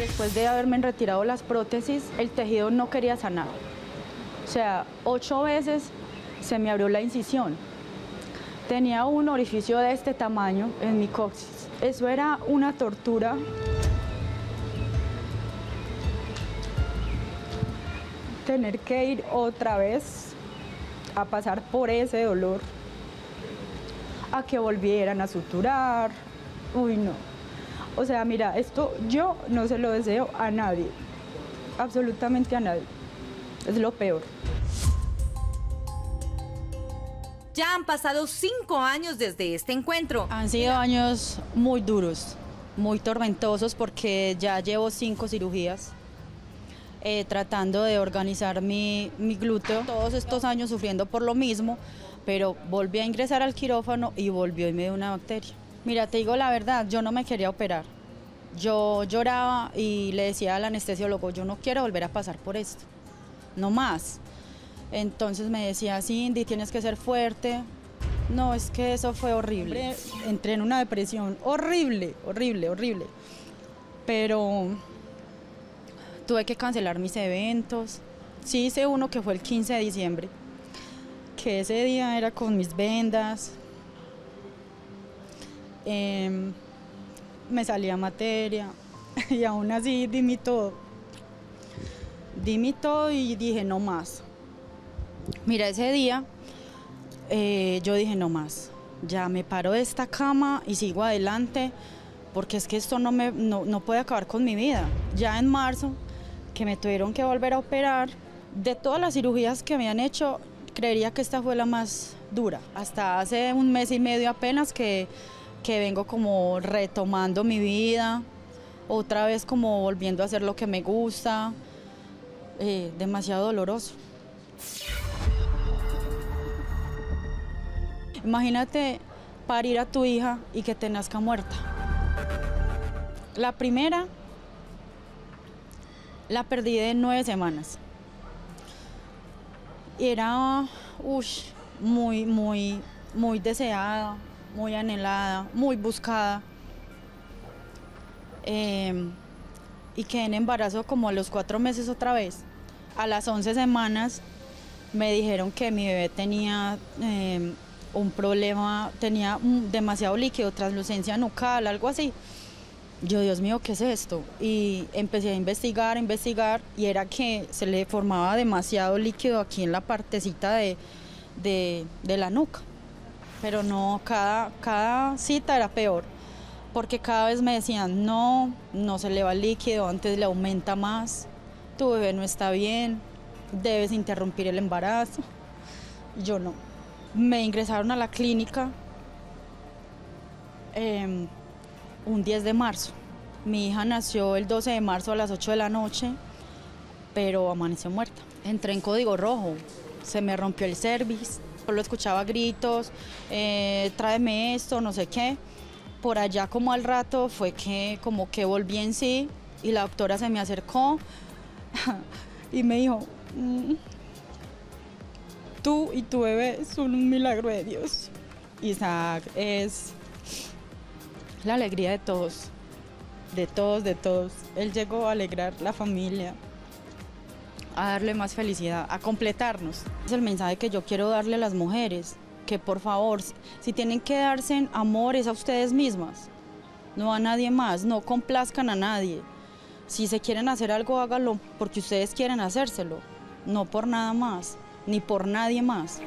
Después de haberme retirado las prótesis, el tejido no quería sanar. O sea, ocho veces se me abrió la incisión. Tenía un orificio de este tamaño en mi coxis. Eso era una tortura. Tener que ir otra vez a pasar por ese dolor, a que volvieran a suturar. Uy, no. O sea, mira, esto yo no se lo deseo a nadie, absolutamente a nadie. Es lo peor. Ya han pasado cinco años desde este encuentro. Han sido años muy duros, muy tormentosos porque ya llevo cinco cirugías. eh, tratando de organizar mi, mi glúteo. Todos estos años sufriendo por lo mismo, pero volví a ingresar al quirófano y volvió y me dio una bacteria. Mira, te digo la verdad, yo no me quería operar. Yo lloraba y le decía al anestesiólogo, yo no quiero volver a pasar por esto, no más. Entonces me decía, Cindy, tienes que ser fuerte. No, es que eso fue horrible. Entré en una depresión horrible, horrible, horrible. Pero tuve que cancelar mis eventos. Sí hice uno que fue el 15 de diciembre, que ese día era con mis vendas. Em, me salía materia y aún así di mi todo. Di todo y dije no más. Mira, ese día eh, yo dije no más. Ya me paro de esta cama y sigo adelante porque es que esto no, me, no, no puede acabar con mi vida. Ya en marzo, que me tuvieron que volver a operar, de todas las cirugías que me han hecho, creería que esta fue la más dura. Hasta hace un mes y medio apenas que, que vengo como retomando mi vida, otra vez como volviendo a hacer lo que me gusta, eh, demasiado doloroso. Imagínate parir a tu hija y que te nazca muerta. La primera la perdí de nueve semanas. Era ush, muy, muy, muy deseada, muy anhelada, muy buscada. Eh, y quedé en embarazo como a los cuatro meses otra vez. A las once semanas me dijeron que mi bebé tenía eh, un problema, tenía demasiado líquido, translucencia nucal, algo así. Yo, Dios mío, ¿qué es esto? Y empecé a investigar, a investigar, y era que se le formaba demasiado líquido aquí en la partecita de, de la nuca. Pero no, cada, cada cita era peor, porque cada vez me decían, no, no se le va líquido, antes le aumenta más, tu bebé no está bien, debes interrumpir el embarazo. Yo no. Me ingresaron a la clínica eh, un 10 de marzo. Mi hija nació el 12 de marzo a las 8 de la noche, pero amaneció muerta. Entré en código rojo, se me rompió el cervix, solo escuchaba gritos, eh, tráeme esto, no sé qué. Por allá como al rato fue que como que volví en sí y la doctora se me acercó y me dijo, "Mm, tú y tu bebé son un milagro de Dios. Isaac es la alegría de todos, de todos, de todos. Él llegó a alegrar la familia, a darle más felicidad, a completarnos. Es el mensaje que yo quiero darle a las mujeres, que por favor, si tienen que darse en amor es a ustedes mismas, no a nadie más, no complazcan a nadie. Si se quieren hacer algo, háganlo porque ustedes quieren hacérselo, no por nada más, ni por nadie más.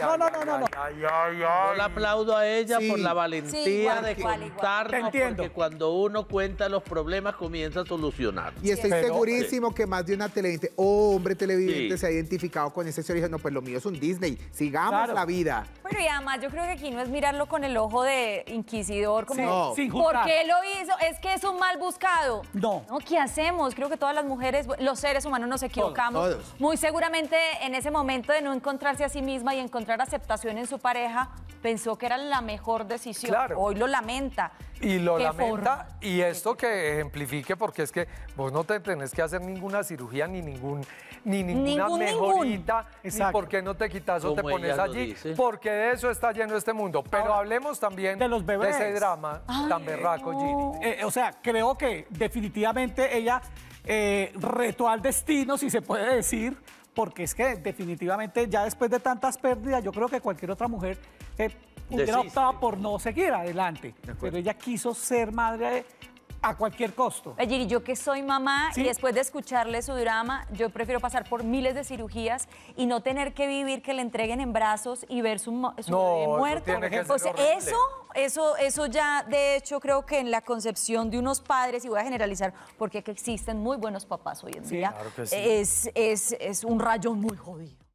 No, no, no, no, no. Yo le aplaudo a ella Sí. por la valentía Sí, igual, de igual, igual. contarnos, Te entiendo. porque cuando uno cuenta los problemas comienza a solucionar. Y estoy Pero- segurísimo que más de una televidente o hombre televidente Sí. se ha identificado con ese origen. No, pues lo mío es un Disney. Sigamos Claro. la vida. Y además yo creo que aquí no es mirarlo con el ojo de inquisidor, como, No. ¿por qué lo hizo? Es que es un mal buscado. No. ¿Qué hacemos? Creo que todas las mujeres, los seres humanos nos equivocamos. Todos. Muy seguramente en ese momento de no encontrarse a sí misma y encontrar aceptación en su pareja, pensó que era la mejor decisión. Claro. Hoy lo lamenta. Y lo Qué lamenta, y esto que ejemplifique, porque es que vos no te tenés que hacer ninguna cirugía ni ningún ni ninguna Ningún, ningún. mejorita, ni Exacto. por qué no te quitas o te pones allí, dice. porque de eso está lleno este mundo. Pero Ahora, hablemos también de los bebés. ese drama tan berraco, Gini. Eh, o sea, creo que definitivamente ella eh, retó al destino, si se puede decir, porque es que definitivamente ya después de tantas pérdidas, yo creo que cualquier otra mujer eh, hubiera Desiste. optado por no seguir adelante. Pero ella quiso ser madre a cualquier costo. Y yo que soy mamá Sí. y después de escucharle su drama, yo prefiero pasar por miles de cirugías y no tener que vivir que le entreguen en brazos y ver su, su No, bebé eso muerto. tiene que O ser sea, horrible. eso, eso, eso ya, de hecho, creo que en la concepción de unos padres, y voy a generalizar, porque que existen muy buenos papás hoy en Sí, día, claro que sí. es, es, es un rayo muy jodido.